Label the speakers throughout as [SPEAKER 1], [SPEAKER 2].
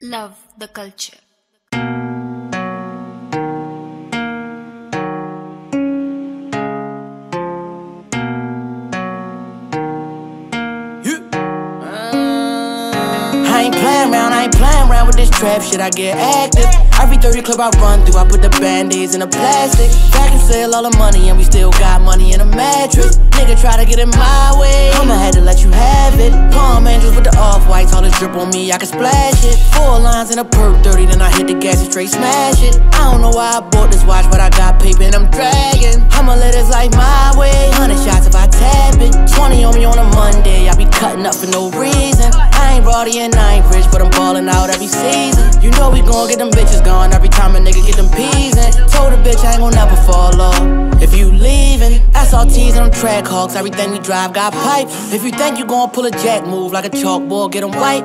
[SPEAKER 1] Love the culture.
[SPEAKER 2] Ain't playing around, I ain't playing around with this trap shit, I get active. Every 30 club I run through, I put the band-aids in the plastic. Vacuum sell all the money, and we still got money in a mattress. Nigga try to get in my way, I'ma have to let you have it. Palm angels with the off-whites, all this drip on me, I can splash it. Four lines in a Perc 30, then I hit the gas and straight smash it. I don't know why I bought this watch, but I got paper and I'm dragging. I'ma let this life my way. 100 shots if I tap it. 20 on me on a Monday, I be cutting up for no reason. Ain't Roddy and I ain't rich, but I'm ballin' out every season. You know we gon' get them bitches gone every time a nigga get them peas in. Told a bitch I ain't gon' never fall off. If you leavin', SRTs and them track hawks, everything we drive got pipe. If you think you gon' pull a jack move like a chalkboard, get them white.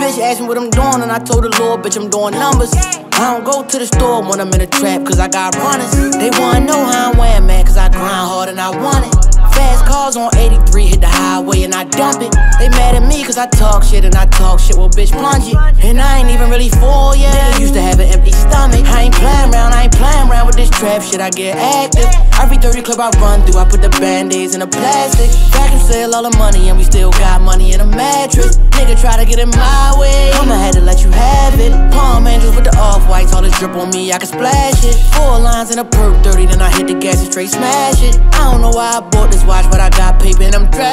[SPEAKER 2] Bitch asked me what I'm doing, and I told the Lord, bitch, I'm doing numbers. I don't go to the store when I'm in a trap, cause I got runners. They wanna know how I'm wearing, man, cause I grind hard and I want it. Fast cars on 83, hit the highway and I dump it. Cause I talk shit and I talk shit, well bitch plunge it. And I ain't even really full yet. Nigga used to have an empty stomach. I ain't playing around, I ain't playing around with this trap shit, I get active. Every 30 club I run through, I put the band-aids in the plastic. Vacuum sell all the money and we still got money in a mattress. Nigga try to get in my way, I'ma have to let you have it. Palm angels with the off-whites, all this drip on me, I can splash it. Four lines in a Perc 30, then I hit the gas and straight smash it. I don't know why I bought this watch, but I got paper and I'm dragging.